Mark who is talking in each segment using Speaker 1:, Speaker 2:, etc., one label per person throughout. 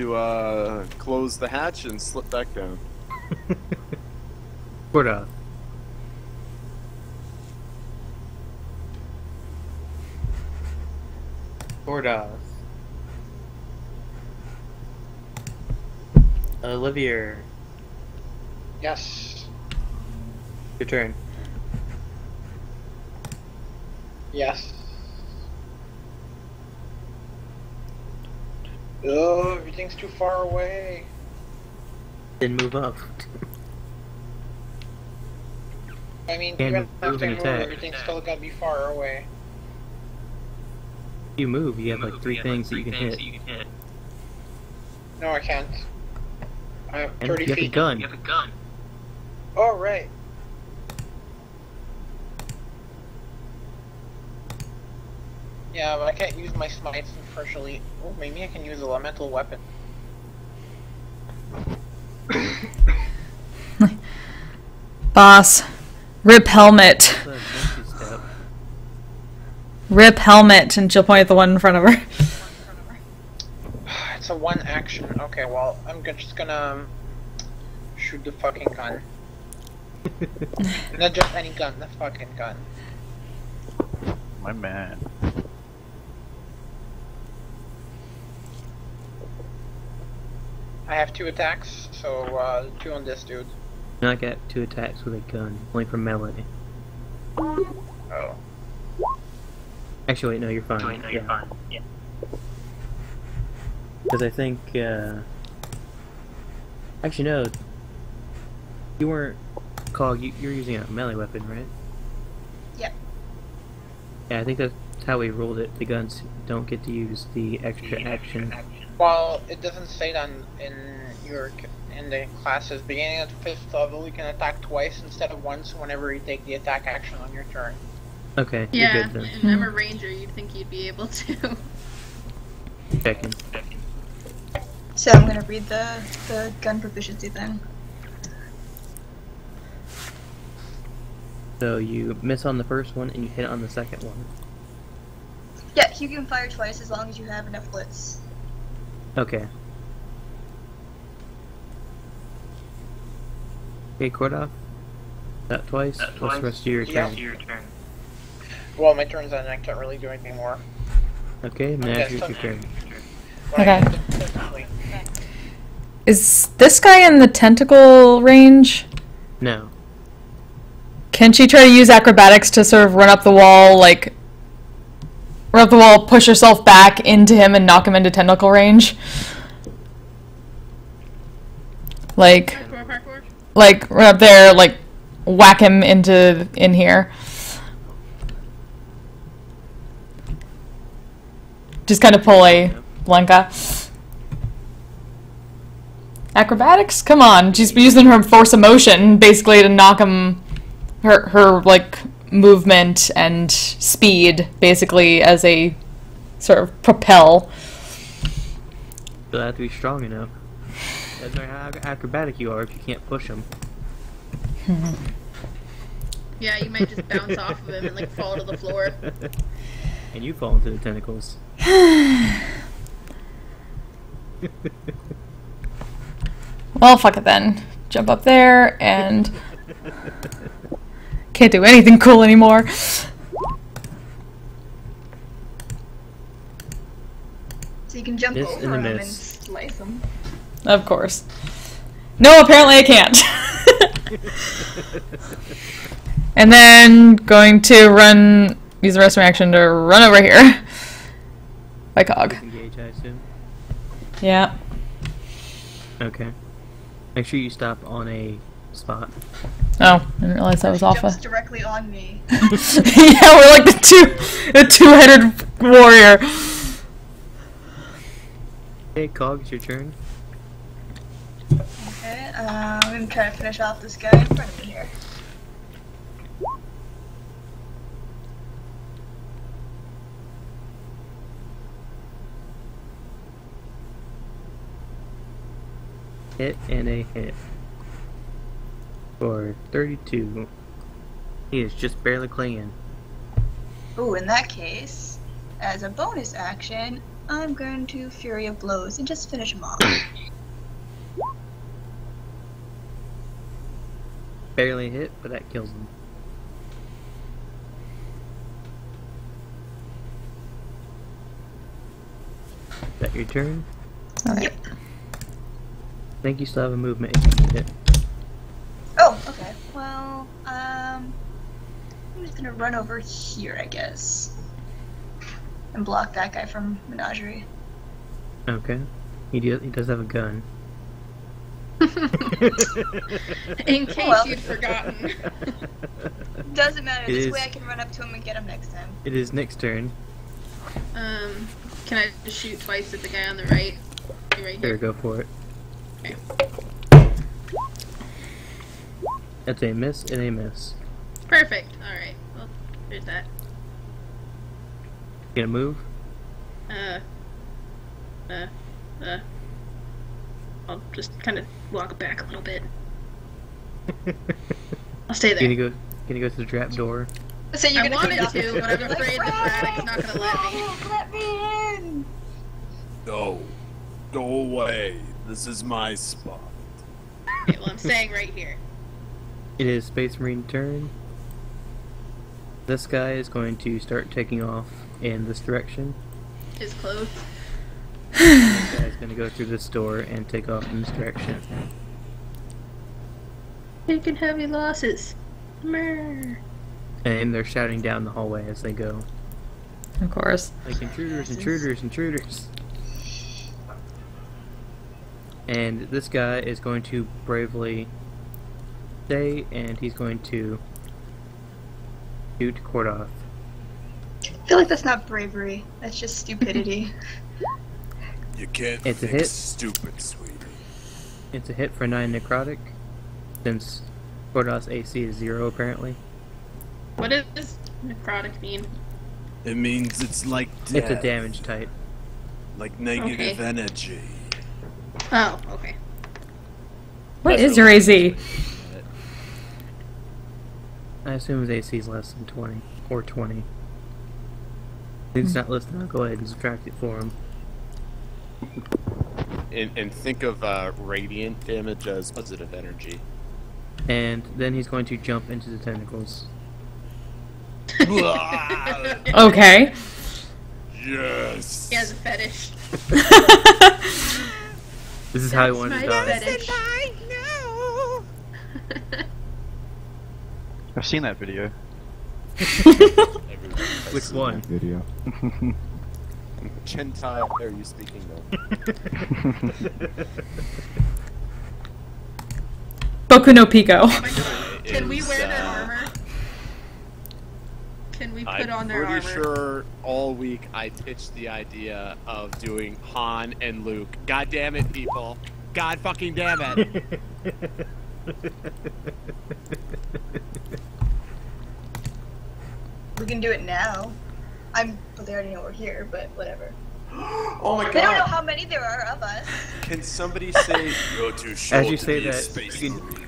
Speaker 1: to uh, close the hatch and slip back down.
Speaker 2: Korda. Korda. Olivier.
Speaker 3: Yes.
Speaker 2: your turn.
Speaker 3: Yes. Oh, everything's too far away.
Speaker 2: Then move up.
Speaker 3: I mean,
Speaker 2: Can't
Speaker 3: even
Speaker 2: move
Speaker 3: after move, everything's still gotta be far away.
Speaker 2: you move, you have like three things that you can hit.
Speaker 3: No, I can't. I'm
Speaker 2: And
Speaker 3: 30
Speaker 2: you have a
Speaker 3: feet.
Speaker 2: gun.
Speaker 3: Oh, right. Yeah, but I can't use my smites, unfortunately. Oh, maybe I can use a elemental weapon.
Speaker 4: Boss. Rip helmet.
Speaker 2: That's a multi step.
Speaker 4: Rip helmet. And she'll point at the one in front of her.
Speaker 3: It's a one action. Okay, well, I'm just gonna um, shoot the fucking gun. Not just any gun, the fucking gun.
Speaker 5: My man.
Speaker 3: I have two attacks, so uh, two on this dude.
Speaker 2: I get two attacks with a gun, only for melee.
Speaker 3: Oh.
Speaker 2: Actually, wait, no, you're fine. Actually, no, you're yeah. Because I think, uh... Actually, no. You weren't... Cog, you, you're using a melee weapon, right?
Speaker 6: Yeah.
Speaker 2: Yeah, I think that's how we ruled it. The guns don't get to use the extra action.
Speaker 3: Well, it doesn't say that in your in the classes. Beginning at fifth level, you can attack twice instead of once whenever you take the attack action on your turn.
Speaker 2: Okay,
Speaker 6: Yeah,
Speaker 2: you're good then.
Speaker 6: and I'm a ranger. You'd think you'd be able to.
Speaker 2: Checking.
Speaker 7: So I'm gonna read the, the gun proficiency thing.
Speaker 2: So you miss on the first one and you hit on the second one.
Speaker 7: Yeah, you can fire twice as long as you have enough blitz.
Speaker 2: Okay. Okay, Kordoff. That twice. What's the rest of your
Speaker 3: Yeah.
Speaker 2: turn?
Speaker 3: Well, my turn's on. And I can't really do anything more.
Speaker 2: Okay, now
Speaker 3: Okay,
Speaker 2: here's your turn.
Speaker 4: Okay. Is this guy in the tentacle range?
Speaker 2: No.
Speaker 4: Can she try to use acrobatics to sort of run up the wall, like run up the wall, push herself back into him, and knock him into tentacle range? Like, like run up there, like whack him into in here. Just kind of pull a Blanca. Acrobatics? Come on, she's using her force of motion basically to knock him. Her her like movement and speed basically as a sort of propel.
Speaker 2: You'll have to be strong enough. Doesn't matter how acrobatic you are if you can't push them.
Speaker 6: Yeah, you might just bounce off of him and like fall to the floor.
Speaker 2: and you fall into the tentacles.
Speaker 4: Well, fuck it then. Jump up there and can't do anything cool anymore.
Speaker 7: So you can jump
Speaker 2: Miss
Speaker 7: over them and slice them.
Speaker 4: Of course. No, apparently I can't. and then going to run, use the rest of my action to run over here. By cog.
Speaker 2: Engage, I assume.
Speaker 4: Yeah.
Speaker 2: Okay. Make sure you stop on a spot.
Speaker 4: Oh, I didn't realize that was
Speaker 7: She
Speaker 4: alpha.
Speaker 7: jumps directly on me.
Speaker 4: yeah, we're like the two, the two-headed warrior.
Speaker 2: Hey, Cog, it's your turn.
Speaker 7: Okay, uh, I'm gonna try to finish off this guy in front of me here.
Speaker 2: Hit and a hit. For 32. He is just barely clinging.
Speaker 7: Ooh, in that case, as a bonus action, I'm going to Flurry of Blows and just finish him off.
Speaker 2: Barely hit, but that kills him. Is that your turn?
Speaker 4: Alright.
Speaker 2: I think you still have a movement if you need it.
Speaker 7: Gonna run over here, I guess, and block that guy from Menagerie.
Speaker 2: Okay. He, do, he does have a gun.
Speaker 6: In case
Speaker 7: Well.
Speaker 6: you'd forgotten.
Speaker 7: Doesn't matter.
Speaker 2: It
Speaker 7: this
Speaker 2: is-
Speaker 7: way I can run up to him and get him next time.
Speaker 2: It is Nick's turn.
Speaker 6: Um, can I just shoot twice at the guy on the right? Right
Speaker 2: Sure,
Speaker 6: here.
Speaker 2: go for it.
Speaker 6: Okay.
Speaker 2: That's a miss and a miss.
Speaker 6: Perfect. All right. Well, there's that.
Speaker 2: Gonna move?
Speaker 6: Uh. Uh. Uh. I'll just kind of walk back a little bit. I'll stay
Speaker 2: Gonna
Speaker 6: there.
Speaker 2: go gonna go to the trap door.
Speaker 7: So you're
Speaker 6: I
Speaker 7: gonna
Speaker 6: wanted
Speaker 7: take
Speaker 6: to, but I'm
Speaker 7: Like,
Speaker 6: afraid that Braddock's not gonna let me.
Speaker 7: Frank, Let me in.
Speaker 1: No. Go away. This is my spot.
Speaker 6: Okay, well, I'm staying right here.
Speaker 2: It is Space Marine turn. This guy is going to start taking off in this direction.
Speaker 6: His clothes.
Speaker 2: This guy's gonna go through this door and take off in this direction.
Speaker 6: Taking heavy losses. Mer.
Speaker 2: And they're shouting down the hallway as they go.
Speaker 4: Of course.
Speaker 2: Like intruders, intruders, intruders. And this guy is going to bravely stay and he's going to shoot Kordoth.
Speaker 7: I feel like that's not bravery. That's just stupidity.
Speaker 1: You can't
Speaker 2: It's a hit.
Speaker 1: stupid, sweetie.
Speaker 2: It's a hit for 9 necrotic, since Kordoth's AC is 0 apparently.
Speaker 6: What does necrotic mean?
Speaker 1: It means it's like death.
Speaker 2: It's a damage type.
Speaker 1: like negative
Speaker 6: Okay.
Speaker 1: energy.
Speaker 6: Oh, okay.
Speaker 4: What
Speaker 1: That's
Speaker 4: is your
Speaker 1: really-
Speaker 4: AZ?
Speaker 2: I assume his AC is less than 20, or 20. If he's not listening, I'll go ahead and subtract it for him.
Speaker 1: And, and think of uh, radiant damage as positive energy.
Speaker 2: And then he's going to jump into the tentacles.
Speaker 4: Okay.
Speaker 1: yes.
Speaker 6: He has a fetish.
Speaker 2: This is how he
Speaker 6: That's
Speaker 2: wanted to die.
Speaker 6: fetish.
Speaker 5: I've seen that video.
Speaker 2: Which one?
Speaker 8: Video.
Speaker 1: Chentai, are you speaking though?
Speaker 4: Boku no Pico.
Speaker 6: Oh. Can we wear their
Speaker 1: uh,
Speaker 6: armor? Can we put
Speaker 1: I'm
Speaker 6: on their
Speaker 1: pretty
Speaker 6: armor?
Speaker 1: sure all week I pitched the idea of doing Han and Luke. God damn it, people! God fucking damn it!
Speaker 7: we can do it now. I'm. Well, they already know we're here, but whatever.
Speaker 1: oh my god.
Speaker 7: They don't know how many there are of us.
Speaker 1: Can somebody say you're too short
Speaker 2: As you
Speaker 1: to
Speaker 2: say
Speaker 1: be
Speaker 2: that,
Speaker 1: space
Speaker 2: you can-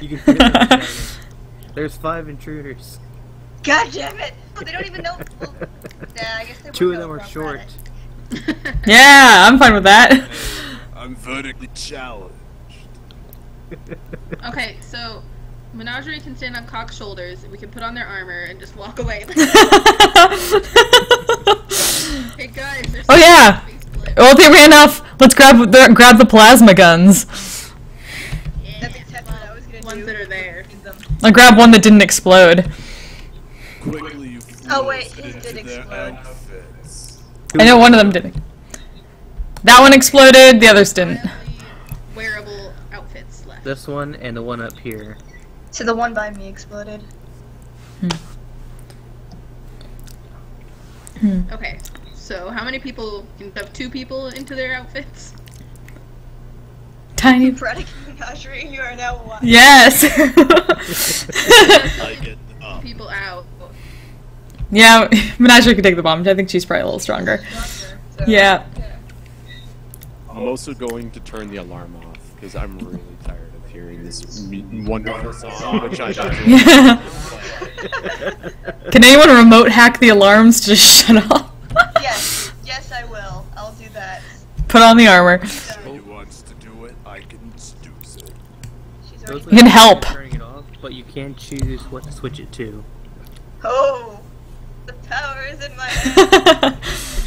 Speaker 2: You can feel it in the silence. There's five intruders.
Speaker 7: God damn it! Oh, they don't even know. Well, yeah, I guess they
Speaker 2: Two of them are short.
Speaker 4: Yeah, I'm fine with that.
Speaker 1: I'm vertically challenged.
Speaker 6: Okay, so Menagerie can stand on Cog's shoulders, and we can put on their armor and just walk away. hey guys, there's
Speaker 4: Oh, yeah.
Speaker 6: Oh, blip.
Speaker 4: well, they ran off, let's grab the grab the plasma guns.
Speaker 6: Yeah,
Speaker 7: That's I was
Speaker 6: ones
Speaker 7: do.
Speaker 6: that are there.
Speaker 4: I grab one that didn't explode.
Speaker 1: Quickly, you
Speaker 7: Oh, wait,
Speaker 1: fools,
Speaker 7: his did explode.
Speaker 4: I know one of them didn't. That one exploded. The others didn't.
Speaker 6: Wearable outfits left.
Speaker 2: This one and the one up here.
Speaker 7: So the one by me exploded. Hmm.
Speaker 6: Okay, so how many people can have two people into their outfits?
Speaker 4: Tiny.
Speaker 7: Braddock Menagerie, you are now one.
Speaker 4: Yes.
Speaker 1: I get up.
Speaker 6: People out.
Speaker 4: yeah, Menagerie could take the bomb. I think she's probably a little stronger.
Speaker 7: So-
Speaker 4: Yeah.
Speaker 1: I'm also going to turn the alarm off because I'm really tired of hearing this wonderful song, which I
Speaker 4: Yeah. Can anyone remote hack the alarms to shut off?
Speaker 7: Yes, yes, I will. I'll do that.
Speaker 4: Put on the armor.
Speaker 1: He wants to do it, I can seduce it.
Speaker 7: She's already.
Speaker 4: You can help.
Speaker 2: Turning it off, but you can choose what to switch it to.
Speaker 7: Oh, the power is in my hand.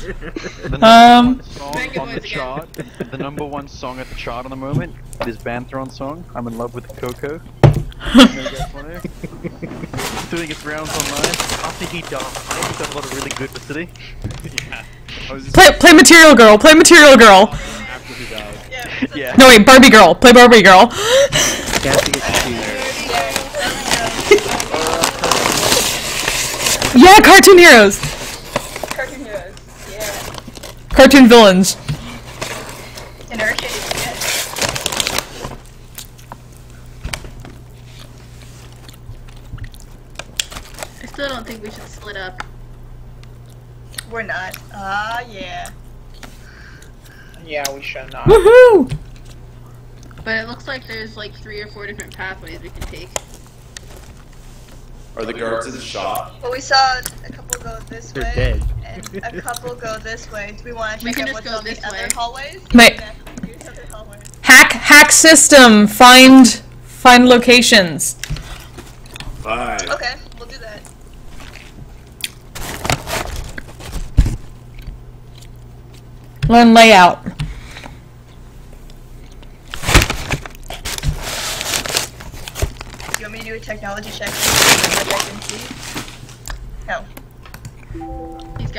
Speaker 5: The number
Speaker 4: Um,
Speaker 5: one song on the chart, the number one song at the chart at the moment is Banthron song. I'm in love with Coco. Doing its rounds online. After he died, he got a lot of really good publicity.
Speaker 1: yeah. I was just
Speaker 4: play, play Material Girl. Play Material Girl.
Speaker 1: after he died.
Speaker 7: yeah.
Speaker 5: Yeah.
Speaker 4: No wait, Barbie Girl. Play Barbie Girl.
Speaker 2: You have to get to choose.
Speaker 7: Yeah,
Speaker 4: Yeah, cartoon heroes.
Speaker 7: Cartoon heroes. Yeah.
Speaker 4: Cartoon villains.
Speaker 7: In arcade. Yeah.
Speaker 6: I still don't think we should split up.
Speaker 7: We're not. Ah, yeah.
Speaker 3: Yeah, we should not.
Speaker 4: Woohoo!
Speaker 6: But it looks like there's like three or four different pathways we can take.
Speaker 1: Are the guards in the shop?
Speaker 7: Well, we saw a couple go this
Speaker 2: They're
Speaker 7: way,
Speaker 2: dead.
Speaker 7: And a couple go this way. Do we want to check
Speaker 6: can
Speaker 7: out what's
Speaker 6: go
Speaker 7: on the
Speaker 6: this
Speaker 7: other hallways?
Speaker 4: Wait.
Speaker 7: Yeah, here's other hallways.
Speaker 4: Hack hack system. Find find locations.
Speaker 1: Fine.
Speaker 7: Okay, we'll do that.
Speaker 4: Learn layout.
Speaker 7: Do you want me to do a technology check? Like I can see? No.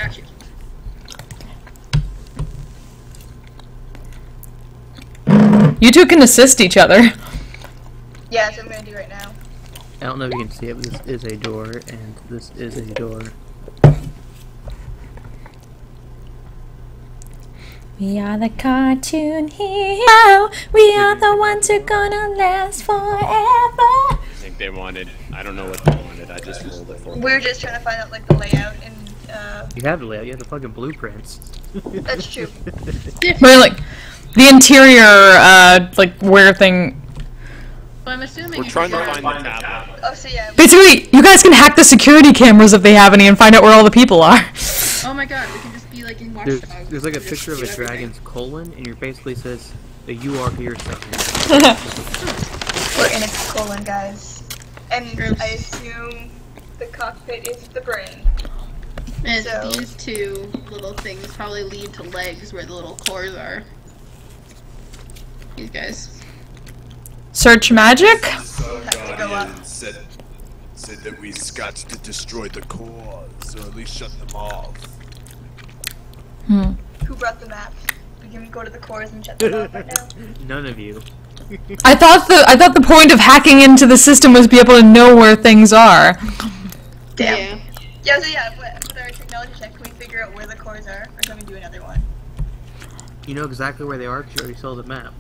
Speaker 6: He's you.
Speaker 4: You two can assist each other.
Speaker 7: Yeah, that's what I'm gonna do right now.
Speaker 2: I don't know if you can see it, but this is a door, and this is a door.
Speaker 4: We are the cartoon hero. We are the ones who gonna last forever.
Speaker 1: I think they wanted. I don't know what they wanted. I just rolled it for.
Speaker 7: We're just trying to find out like the layout and uh,
Speaker 2: You have the layout, you have the fucking blueprints.
Speaker 7: that's true.
Speaker 4: But like the interior, uh, like where thing.
Speaker 6: So I'm assuming
Speaker 1: We're trying to
Speaker 6: you're-
Speaker 1: find the tablet.
Speaker 7: Oh, so yeah.
Speaker 4: Basically, you guys can hack the security cameras if they have any and find out where all the people are.
Speaker 6: Oh my god, we can just be like in Watch
Speaker 2: There's,
Speaker 6: Dogs.
Speaker 2: there's like a picture of a
Speaker 6: everything.
Speaker 2: dragon's colon, and it basically says, "Uh, you are here sign.
Speaker 7: We're in its colon, guys. And I assume the cockpit is the brain.
Speaker 6: And
Speaker 7: So-
Speaker 6: these two little things probably lead to legs where the little cores are. These guys.
Speaker 4: Search magic.
Speaker 1: So
Speaker 7: Have to go up.
Speaker 1: said said that we got to destroy the cores, or at least shut them off.
Speaker 4: Hmm.
Speaker 7: Who brought the map? We can go to the cores and check them out right now.
Speaker 2: None of you.
Speaker 4: I thought the I thought the point of hacking into the system was to be able to know where things are.
Speaker 7: Damn.
Speaker 6: Yeah.
Speaker 7: Yeah, so yeah, with with our technology check, can we figure out where the cores are? Or can we do another one?
Speaker 2: You know exactly where they are because you already saw the map.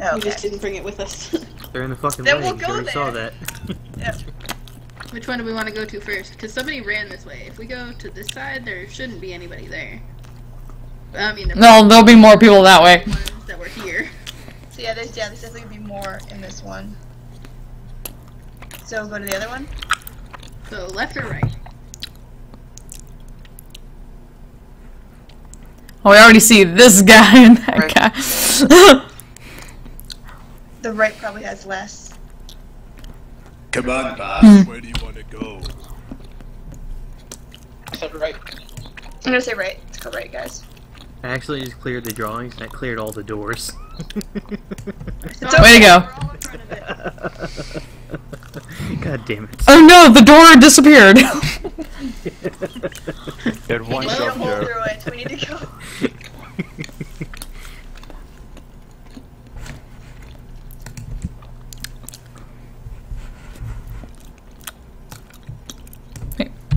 Speaker 7: Oh,
Speaker 6: We just didn't bring it with us.
Speaker 2: They're in the fucking
Speaker 7: Then we'll
Speaker 2: legs. you
Speaker 7: go
Speaker 2: already saw that.
Speaker 7: Yeah.
Speaker 6: Which one do we want to go to first? Because somebody ran this way. If we go to this side, there shouldn't be anybody there. I mean, there
Speaker 4: No, there'll be more people that way.
Speaker 6: ones that were here.
Speaker 7: So yeah, there's yeah, there's definitely gonna be more in this one. So go to the other one.
Speaker 6: So left or right?
Speaker 4: Oh, we already see this guy and that guy.
Speaker 7: The right probably has less.
Speaker 1: Come on, boss. Hmm. Where do you want to go?
Speaker 3: I said right.
Speaker 7: I'm gonna say right. Let's go right, guys.
Speaker 2: I actually just cleared the drawings, and I cleared all the doors.
Speaker 7: It's
Speaker 4: Way to go.
Speaker 7: We're all in front of it.
Speaker 2: God damn it.
Speaker 4: oh no, the door disappeared.
Speaker 5: Had one
Speaker 7: We need to
Speaker 5: shot here.
Speaker 7: through it. We need to go.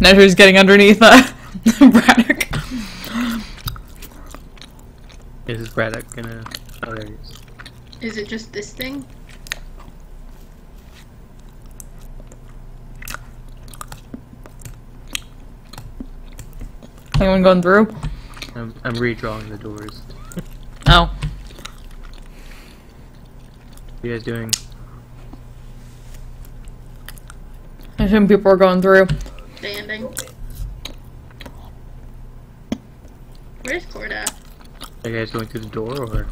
Speaker 4: Nezher's getting underneath uh, Braddock.
Speaker 2: Is Braddock gonna. Oh, there he is.
Speaker 6: Is it just this thing?
Speaker 4: Anyone going through?
Speaker 2: I'm, I'm redrawing the doors.
Speaker 4: Oh.
Speaker 2: What are you guys doing?
Speaker 4: I assume people are going through.
Speaker 6: Where's Corda?
Speaker 2: Are you guys going through the door or?